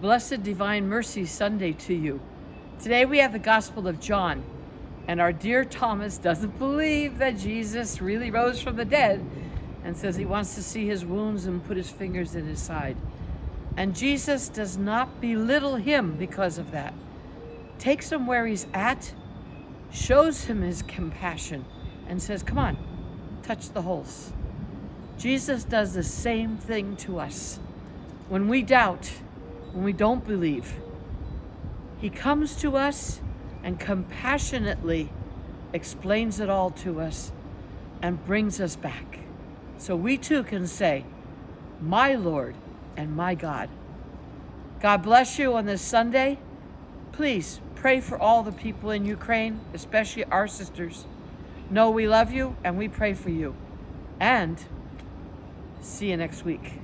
blessed Divine Mercy Sunday to you. Today we have the Gospel of John, and our dear Thomas doesn't believe that Jesus really rose from the dead and says he wants to see his wounds and put his fingers in his side. And Jesus does not belittle him because of that. Takes him where he's at, shows him his compassion, and says, Come on, touch the holes. Jesus does the same thing to us. When we doubt, when we don't believe, he comes to us and compassionately explains it all to us and brings us back. So we too can say, My Lord and my God. God bless you on this Sunday. Please pray for all the people in Ukraine, especially our sisters. Know we love you and we pray for you. And see you next week.